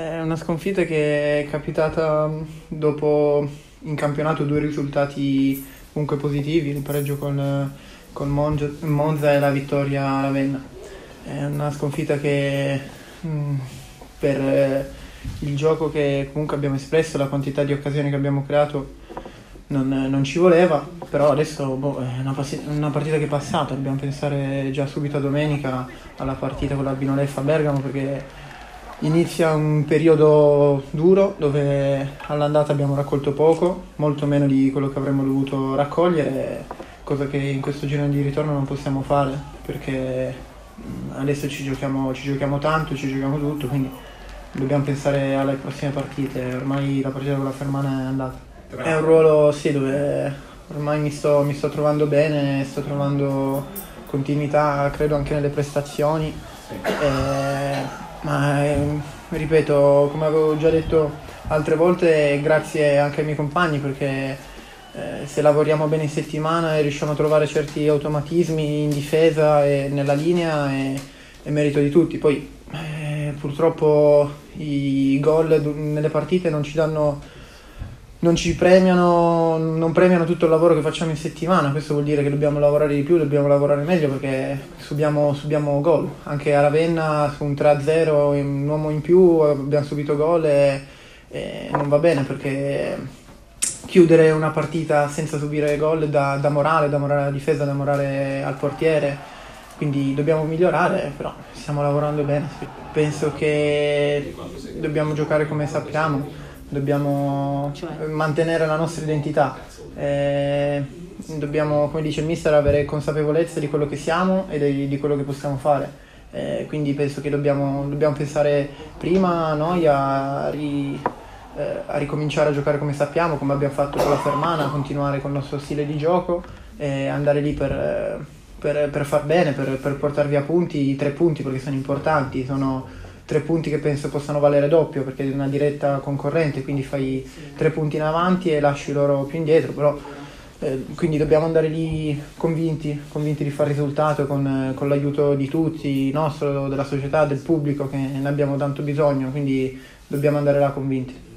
È una sconfitta che è capitata dopo in campionato due risultati comunque positivi, il pareggio con, con Monza e la vittoria a Ravenna. È una sconfitta che mh, per eh, il gioco che comunque abbiamo espresso, la quantità di occasioni che abbiamo creato non, non ci voleva, però adesso boh, è una, una, partita che è passata, dobbiamo pensare già subito a domenica alla partita con l'Albino Leffa a Bergamo perché Inizia un periodo duro dove all'andata abbiamo raccolto poco, molto meno di quello che avremmo dovuto raccogliere, cosa che in questo giro di ritorno non possiamo fare perché adesso ci giochiamo, ci giochiamo tanto, ci giochiamo tutto, quindi dobbiamo pensare alle prossime partite, ormai la partita con la Fermana è andata. È un ruolo sì dove ormai mi sto, mi sto trovando bene, sto trovando continuità credo anche nelle prestazioni. E ma eh, ripeto, come avevo già detto altre volte, grazie anche ai miei compagni perché eh, se lavoriamo bene in settimana e riusciamo a trovare certi automatismi in difesa e nella linea è, è merito di tutti. Poi eh, purtroppo i gol nelle partite non ci danno non ci premiano, non premiano tutto il lavoro che facciamo in settimana, questo vuol dire che dobbiamo lavorare di più, dobbiamo lavorare meglio perché subiamo, subiamo gol. Anche a Ravenna su un 3-0, un uomo in più, abbiamo subito gol e, e non va bene perché chiudere una partita senza subire gol da, da morale, da morale alla difesa, da morale al portiere, quindi dobbiamo migliorare, però stiamo lavorando bene. Penso che dobbiamo giocare come sappiamo dobbiamo cioè. mantenere la nostra identità. Eh, dobbiamo, come dice il mister, avere consapevolezza di quello che siamo e di, di quello che possiamo fare. Eh, quindi penso che dobbiamo, dobbiamo pensare prima noi a, ri, eh, a, ricominciare a giocare come sappiamo, come abbiamo fatto con la Fermana, continuare con il nostro stile di gioco e andare lì per, per, per far bene, per, per portare via punti, i tre punti perché sono importanti, sono tre punti che penso possano valere doppio perché è una diretta concorrente, quindi fai tre punti in avanti e lasci loro più indietro, però eh, quindi dobbiamo andare lì convinti, convinti di fare risultato con, con, l'aiuto di tutti, nostro, della società, del pubblico che ne abbiamo tanto bisogno, quindi dobbiamo andare là convinti.